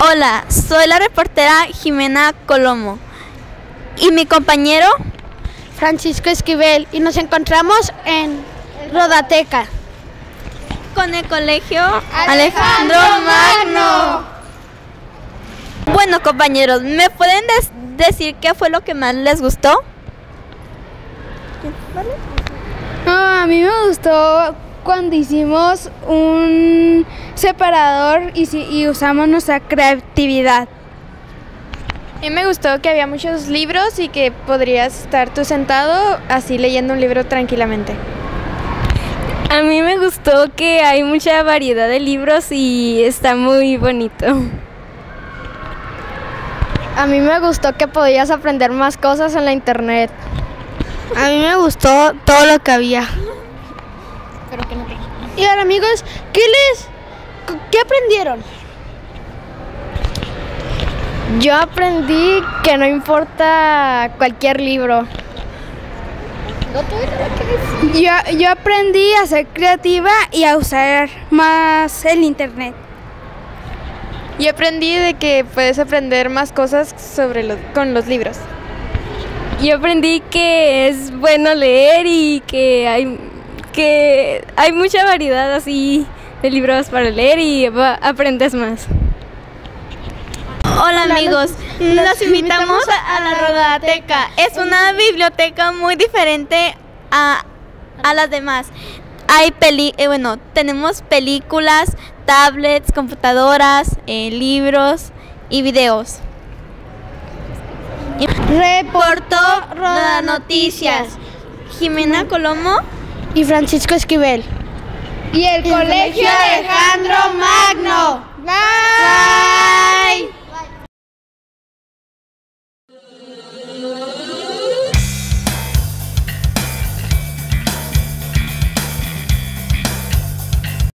Hola, soy la reportera Jimena Colomo. ¿Y mi compañero? Francisco Esquivel. Y nos encontramos en Rodateca. Con el colegio Alejandro Magno. Bueno, compañeros, ¿me pueden decir qué fue lo que más les gustó? a mí me gustó cuando hicimos un separador y, y usamos nuestra creatividad. A mí me gustó que había muchos libros y que podrías estar tú sentado así leyendo un libro tranquilamente. A mí me gustó que hay mucha variedad de libros y está muy bonito. A mí me gustó que podías aprender más cosas en la internet. A mí me gustó todo lo que había. Y ahora amigos, ¿qué les qué aprendieron? Yo aprendí que no importa cualquier libro. Yo, yo aprendí a ser creativa y a usar más el internet. Y aprendí de que puedes aprender más cosas sobre los, con los libros. Yo aprendí que es bueno leer y que hay que hay mucha variedad así de libros para leer y aprendes más. Hola amigos, nos invitamos a la Rodateca. Es una biblioteca muy diferente a, las demás. Hay peli eh, bueno, tenemos películas, tablets, computadoras, eh, libros y videos. Reportó Roda Noticias. Jimena Colomo y Francisco Esquivel. Y el, Colegio Alejandro Magno.